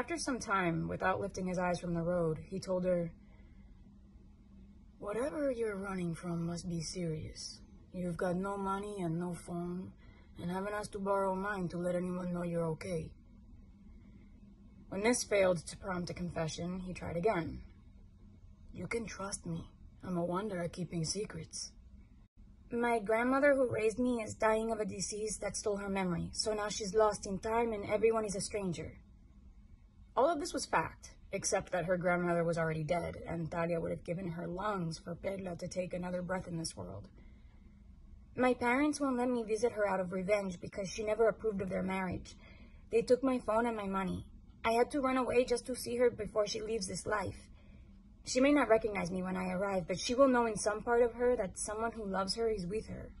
After some time, without lifting his eyes from the road, he told her, Whatever you're running from must be serious. You've got no money and no phone, and haven't asked to borrow mine to let anyone know you're okay. When this failed to prompt a confession, he tried again. You can trust me. I'm a wonder at keeping secrets. My grandmother who raised me is dying of a disease that stole her memory, so now she's lost in time and everyone is a stranger. All of this was fact, except that her grandmother was already dead, and Talia would have given her lungs for Perla to take another breath in this world. My parents won't let me visit her out of revenge because she never approved of their marriage. They took my phone and my money. I had to run away just to see her before she leaves this life. She may not recognize me when I arrive, but she will know in some part of her that someone who loves her is with her.